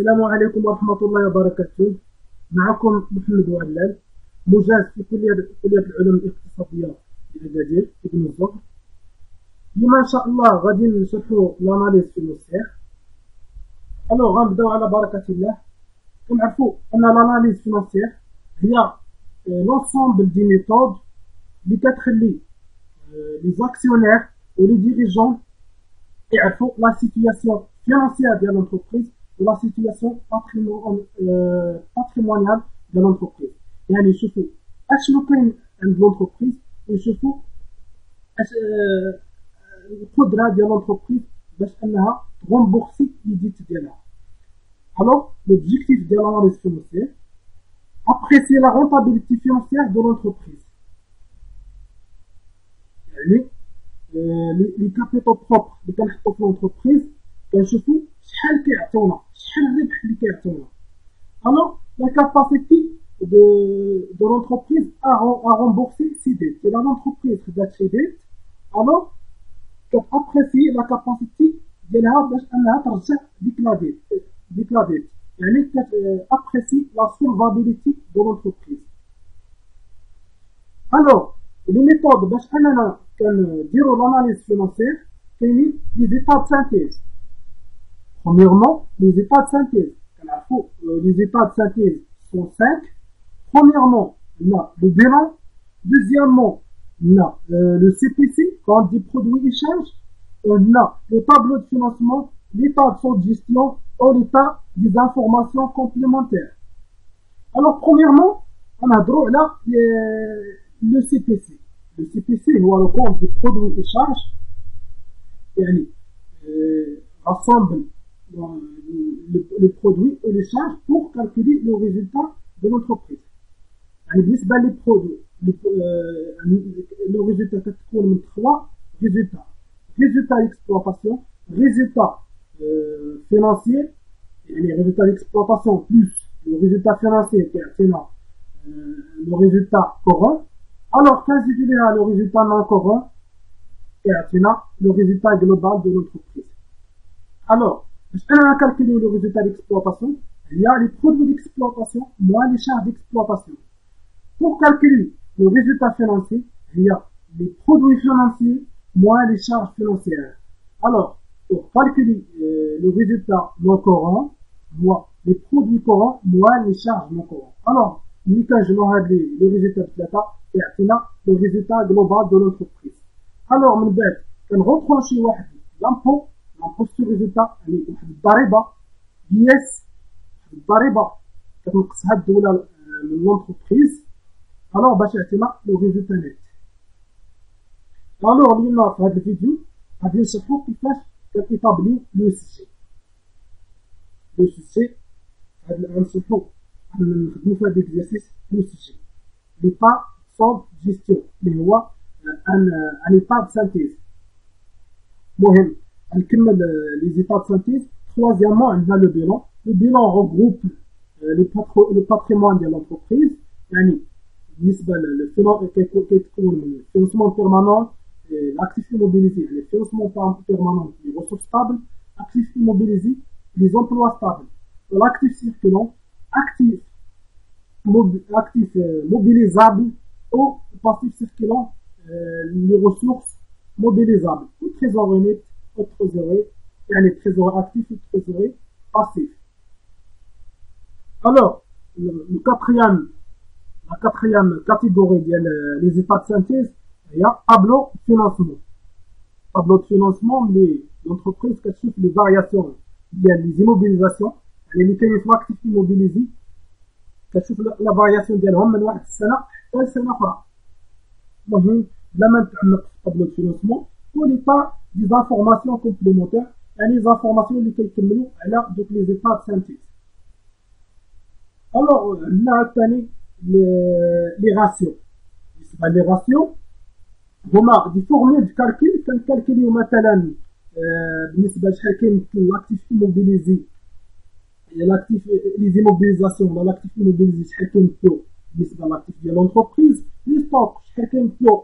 السلام عليكم ورحمة الله وبركاته. معكم محمد وعلال مجاز في كلية كلية العلوم الاقتصادية بأكادير ابن الزهر. اليوم إن شاء الله غادي نشرحو لاناليز فينونسيير ألوغ غنبدأو على بركة الله. كنعرفو أن لاناليز فينونسيير هي لونسومبل دي ميثود اللي كتخلي لي زاكسيونير و لي ديريجون يعرفوا لا سيتياسيون فينانسيير ديال لونتربريز la situation euh, patrimoniale de l'entreprise يعني يشوفوا اشنو كاين عند لونتربريز ويشوفوا القدره ديال لونتربريز باش انها تغومبورسي لي ديت ديالها الوغ لوبجيكتيف ديال l'analyse financière apprécier la rentabilité financière de l'entreprise يعني لي كابيتال بروبر اللي كنحطو في l'entreprise كنشوفو شحال كيعطونا شحال الربح اللي كيعطونا الوغ لا كاباسيتي de, de l'entreprise à, à rembourser ses dettes. Si l'entreprise خدات شي ديت alors كتابريسي لا كاباسيتي ديالها باش انها ترجع ديك لا ديت ديك لا ديت يعني كتابريسي لا سولفابيليتي دو لونتربريز الوغ لي ميثود باش اننا كنديرو لاناليز فينانسيير كاينين لي زيتاب سانتيز Premièrement, les états de synthèse. Les états de synthèse sont cinq. Premièrement, on a le bilan. Deuxièmement, on a euh, le CPC, quand des produits échange. On a le tableau de financement, l'état de son gestion ou l'état des informations complémentaires. Alors, premièrement, on a droit là le CPC. Le CPC, ou le compte des produits échange, euh, rassemble le, produit et le charge pour calculer le résultat de l'entreprise. les produits, le, euh, le résultat de trois résultats. Résultat d'exploitation, résultat euh, financier, les résultats d'exploitation plus le résultat financier qui est euh, le résultat courant, alors qu'un le résultat non courant, et le résultat global de un calculer le résultat d'exploitation, il y a les produits d'exploitation moins les charges d'exploitation. Pour calculer le résultat financier, il y a les produits financiers moins les charges financières. Alors, pour calculer euh, le résultat non courant, moins les produits courants moins les charges non courantes. Alors, vais le résultat de l'État et le résultat global de l'entreprise. Alors, on va retrancher l'impôt نقص الريزلتا يعني واحد الضريبه يس الضريبه كتنقصها الدولة من لونتربريز الوغ باش يعطينا لو ريزلتا نيت الوغ اليوم في هذا الفيديو غادي نشوفو كيفاش كنيطابليو لو اس جي لو اس جي غنشوفو نخدمو في هذا الاكزرسيس لو جي ليطا سون جيستيون اللي هو ان ان ايطا سانتيز مهم les états de synthèse. Troisièmement, on a le bilan. Le bilan regroupe euh, le, le patrimoine de l'entreprise, يعني بالنسبة financement permanent, l'actif immobilisé, les financements permanents, les ressources stables, actifs immobilisés, les emplois stables. L'actif circulant, actif, actif euh, mobilisable ou passif circulant, euh, les ressources mobilisables. Ou trésor net, au trésorerie, يعني trésorerie actif ou trésorerie passif. Alors, le, le quatrième, la quatrième catégorie des états de synthèse, il y a tableau de financement. Tableau de financement, les entreprises qui suivent les variations, il y a les immobilisations, يعني اللي كاين actifs immobilisés, كتشوف لا فارياسيون ديالهم من واحد السنه حتى لسنه اخرى المهم بلا ما نتعمق في طابلو دو فينونسمون وليطا des informations complémentaires et les informations اللي كيكملوا على دوك لي زيتاب سانتيز الوغ النوع الثاني لي راسيو بالنسبه لي راسيو هما دي فورمول دو كالكيل كنكالكيليو مثلا بالنسبه لشحال كيمثل لاكتيف ايموبيليزي لاكتيف لي زيموبيليزاسيون ولا لاكتيف ايموبيليزي شحال كيمثلو بالنسبه لاكتيف ديال لونتربريز لي ستوك شحال كيمثلو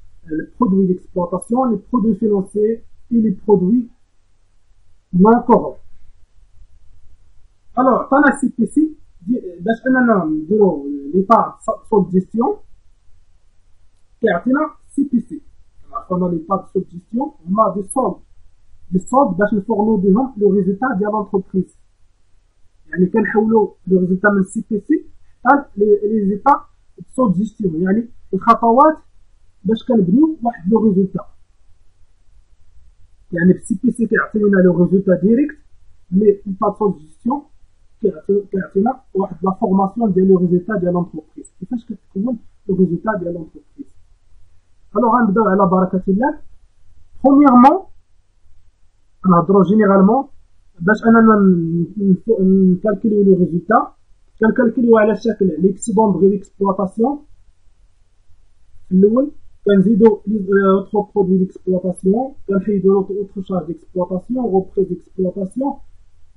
les produits d'exploitation, les produits financiers et les produits non corrompus. Alors, dans la CPC, باش اننا نديرو ليطا سول جيستيون كيعطينا سي بي سي عرفنا ليطا سول جيستيون هما دي سولد دي سولد باش نفورميو بهم لو ريزولتا ديال لونتربريز يعني كنحولو لو ريزولتا من سي بي سي حتى لي ريزولتا سول جيستيون يعني الخطوات باش كنبنيو واحد لو ريزولتا. يعني السي بي سي كيعطينا لو ريزولتا ديريكت مي سول جيستيون كيعطينا واحد لا فورماسيون ديال لو ريزولتا ديال لونتربريز. كيفاش كتكون لو ريزولتا ديال لونتربريز؟ الوغ غنبداو على بركة الله. برومييرمون نهضرو جينيرالمون باش أننا نكالكوليو لو ريزولتا. كنكالكوليو على شكل ليكسيبون بغي ليكسبلوطاسيون في الأول كنزيدو اوتر برودوي ديكسبلوطاسيون كنحيدو اوتر شارج ديكسبلوطاسيون روبريز ديكسبلوطاسيون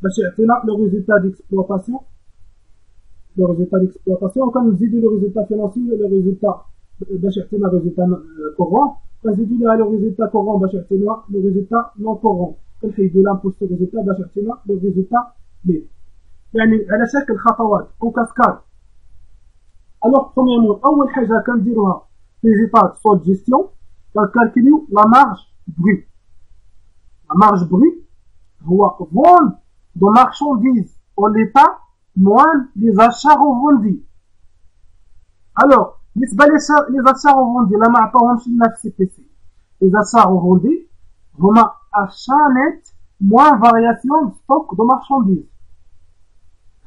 باش يعطينا لو ريزولتا ديكسبلوطاسيون لو ريزولتا ديكسبلوطاسيون وكنزيدو لو ريزولتا فينانسي لو ريزولتا باش يعطينا ريزولتا كورون كنزيدو لها لو ريزولتا كورون باش يعطينا لو ريزولتا نون كورون كنحيدو لامبوستو ريزولتا باش يعطينا لو ريزولتا نيت يعني على شكل خطوات اون كاسكاد الوغ برومييرمون اول حاجه كنديروها suivi par soit gestion, elle la marge brute. La marge brute, voit de marchandises en l'état, moins les achats revendus. Alors, les achats revendus, la marque par exemple, CPC. Les achats revendus, vraiment achat net, moins variation de stock de marchandises.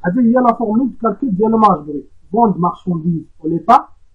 C'est-à-dire, il y a la formule de calcul de la marge brute. Vente marchandises en l'état,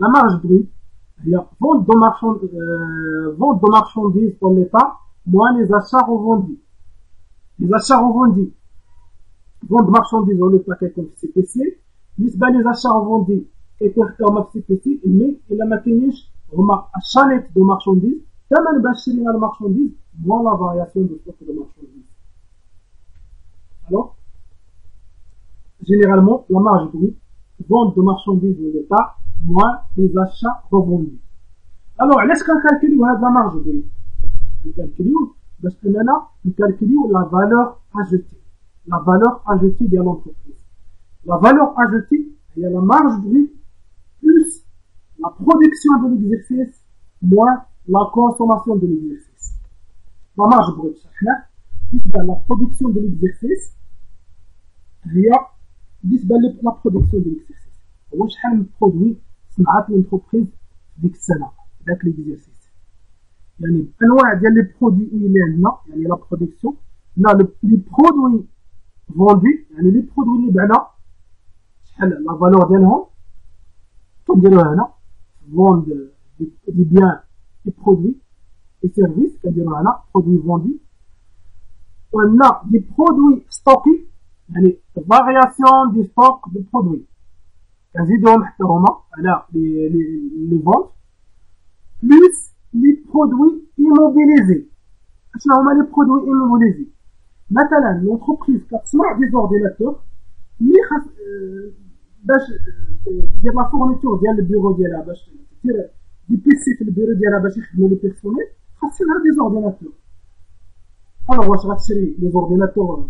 la marge brute, c'est-à-dire vente de, marchand, euh, marchandises dans l'État, moins les achats revendus. Les achats revendus, vente de marchandises dans l'État quelconque CPC, nisba les achats revendus et comme CPC, mais il a maintenu, remarque, à chalette de marchandises, tellement bachirine à la marchandise, moins la variation de stock de marchandises. Alors, généralement, la marge brute, vente de marchandises de l'État moins les achats revendus. Alors, laisse qu'on calcule la marge de calcule parce que là, la valeur ajoutée. La valeur ajoutée de l'entreprise. La valeur ajoutée, il y a la marge brute plus la production de l'exercice moins la consommation de l'exercice. La marge brute, c'est la production de l'exercice, il y a بالنسبة la production de l'exercice هو شحال من برودوي صنعت l'entreprise ديك السنة ذاك l'exercice يعني انواع ديال لي برودوي اللي عندنا يعني لا برودكسيون لي برودوي فوندي يعني لي برودوي اللي بعنا شحال لا فالور ديالهم. كنديروها هنا فوند دي بيان دي برودوي دي سيرفيس كنديروها هنا برودوي فوندي. وعندنا دي برودوي ستوكي يعني فارياسيون دي ستوك دو برودوي كنزيدوهم حتى هما على لي لي فونت بلوس لي برودوي ايموبيليزي اشنو هما لي برودوي ايموبيليزي مثلا l'entreprise كتصنع دي زورديناتور مي خاص باش دير لا فورنيتور ديال البيرو ديالها باش دير دي بيسي في البيرو ديالها باش يخدموا لي بيرسونيل خاص لها دي زورديناتور الوغ واش غتشري لي زورديناتور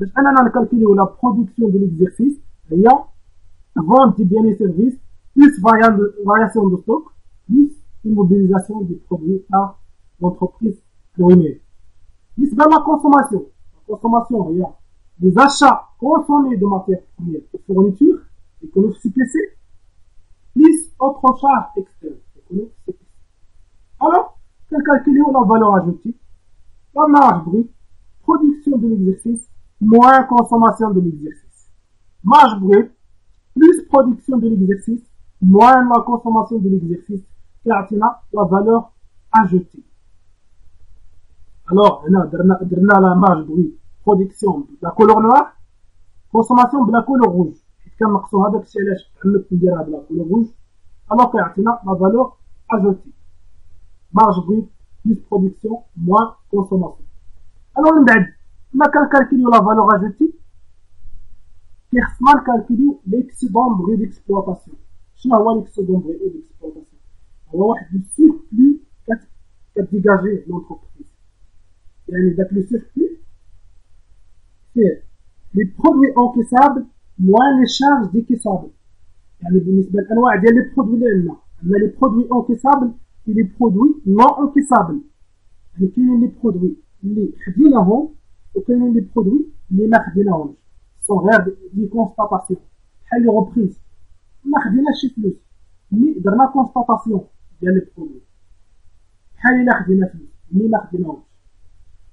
باش اننا نكالكوليو لا برودكسيون دو ليكزيرسيس هي vente des biens et services plus variation de stock plus immobilisation des produits par l'entreprise primée. بالنسبة la consommation la consommation هي les achats consommés de matières premières et fournitures économiques CPC plus autres charges externes économiques CPC alors quel calculer la valeur ajoutée la marge brute production de l'exercice moins consommation de l'exercice marge brute plus production de l'exercice, moins la consommation de l'exercice, qui a la valeur ajoutée. Alors, on a la marge de production de la couleur noire, consommation de la couleur rouge. كان نقصوا هذاك الشيء علاش حملت نديرها بلا كولور روج alors كيعطينا لا فالور اجوتي مارج بريت بلس برودكسيون موان كونسوماسيون alors من بعد ما كنكالكوليو لا فالور اجوتي كيخصنا نكالكوليو ليكسيدون بغي ديكسبلوطاسيون شنو هو ليكسيدون بغي ديكسبلوطاسيون هو واحد لو سيركلي كتديجاجي لونتربريز يعني داك لو سيركلي فيه لي برودوي انكيسابل موان لي شارج ديكيسابل يعني بالنسبه للانواع ديال لي برودوي اللي عندنا عندنا لي برودوي انكيسابل و لي برودوي نون انكيسابل يعني كاينين لي برودوي اللي خديناهم وكاينين لي برودوي اللي ما خديناهمش سون غير دي كونستاتاسيون بحال لي روبريز ما خديناش شي فلوس مي درنا كونستاتاسيون ديال لي برودوي بحال الا خدينا فلوس مي ما خديناهمش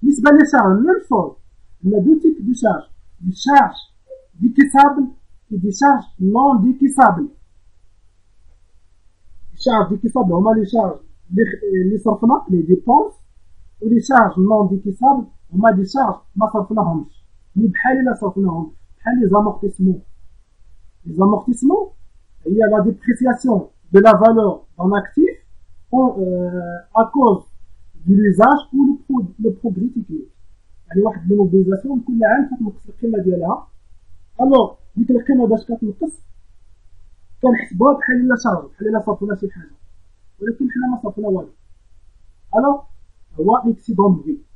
بالنسبه لي شارج ميم شوز عندنا دو تيب دو شارج دي شارج ديكيسابل et des charges non décaissables. Les charges décaissables, on a les charges, les, les صرفنا, les dépenses, ou les charges non a des charges ما صرفناهمش. Mais بحال إلا صرفناهم, بحال. Les amortissements, il y a la dépréciation de la valeur d'un actif en, euh, à cause de l'usage ou le, pro. يعني واحد الموبيليزاسيون كل عام كتنقص القيمة ديالها. Alors, ديك القيمه باش كتنقص كنحسبوها بحال الا شارج بحال الا صرفنا شي حاجة ولكن حنا ما صرفنا والو ألو هو ليكسيدون بغي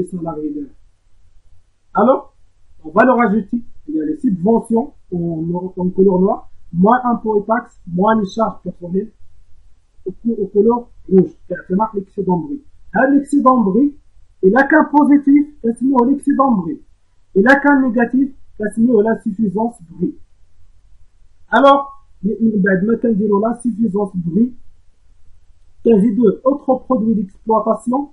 et. Alors, on va le rajouter. Il y a les subventions en, en couleur noire, moins impôts et taxes, moins les charges personnelles au, au couleur rouge. C'est marqué l'excédent bruit. L'excédent bruit, il n'a qu'un positif, c'est l'excédent bruit. Il n'a qu'un négatif, c'est l'insuffisance bruit. Alors, maintenant, ben, l'insuffisance bruit, quasi deux autres produits d'exploitation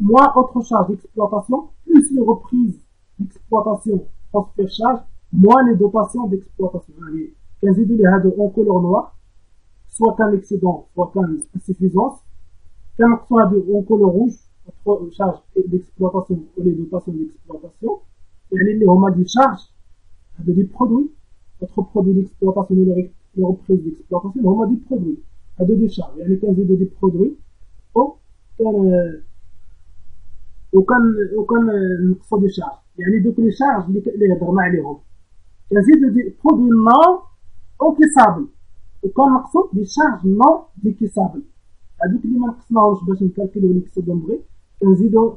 moins autres charges d'exploitation plus les reprises d'exploitation transfert charge moins les dotations d'exploitation يعني كنزيدو لي هادو en couleur noire soit كان l'excédent soit كان insuffisance كنقصو هادو en couleur rouge autres charges d'exploitation ou les dotations d'exploitation يعني اللي هما دي charges هادو دي produits votre produit d'exploitation les reprises d'exploitation هما دي برودوي هادو دي شارج يعني كنزيدو دي برودوي او كان وكان وكان نقصو دي شارج يعني دوك لي شارج اللي هضرنا عليهم كنزيدو دي برودوي نون اوكيسابل وكان نقصو دي شارج نون ديكيسابل هادوك اللي ما نقصناهمش باش نكالكوليو لي كسو بغي كنزيدو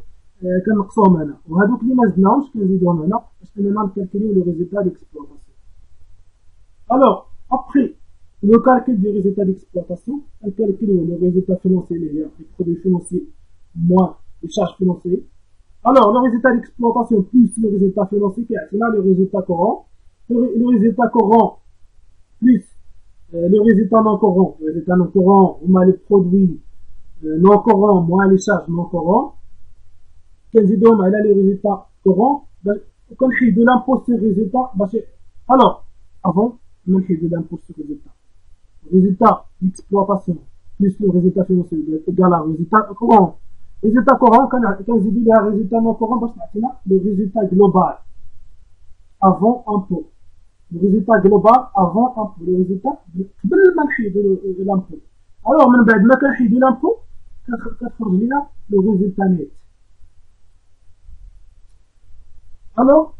كنقصوهم هنا وهادوك اللي ما زدناهمش كنزيدوهم هنا باش اننا نكالكوليو لو ريزولتا ديكسبلوطاسيون الوغ ابخي لو calcul du résultat d'exploitation, on calcule le résultat financier, les, les produits financiers moins les charges financières. Alors, le résultat d'exploitation plus le résultat financier, qui est là le résultat courant. Le, le résultat courant plus euh, le résultat non courant. Le résultat non courant, on a les produits euh, non courants moins les charges non courantes. كنزيدوهم على لي ريزولتا كورون كنحيدو l'impôt sur résultat باش alors avant ما نحيدو l'impôt sur résultat résultat d'exploitation plus le résultat financier égal à résultat courant résultat courant كنزيدو لها résultat non courant باش نعطينا le résultat global avant impôt le résultat global avant impôt le résultat قبل ما نحيدو l'impôt alors من بعد ما كنحيدو l'impôt كتخرج لنا le résultat net الو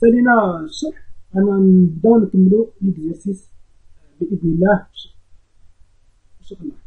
سالينا الشرح انا نبداو نكملو ليكزارسيس باذن الله شكرا